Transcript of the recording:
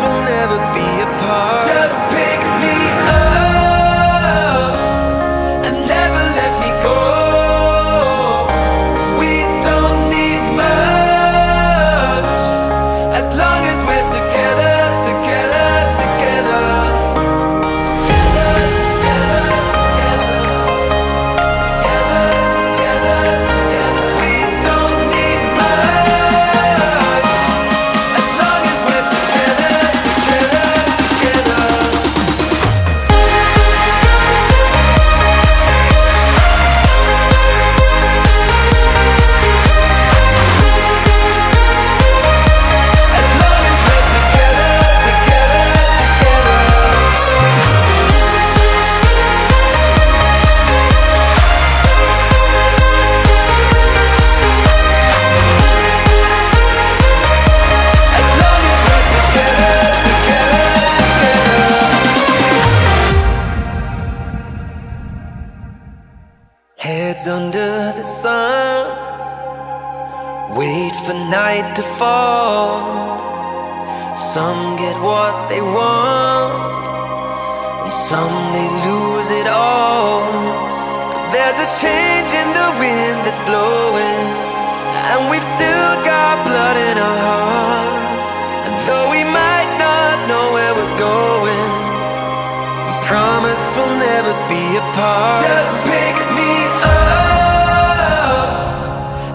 we'll never be apart. Heads under the sun, wait for night to fall. Some get what they want, and some they lose it all. There's a change in the wind that's blowing, and we've still got blood in our hearts. And though we might not know where we're going, promise we'll never be apart. Just pick